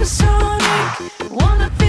supersonic. Wanna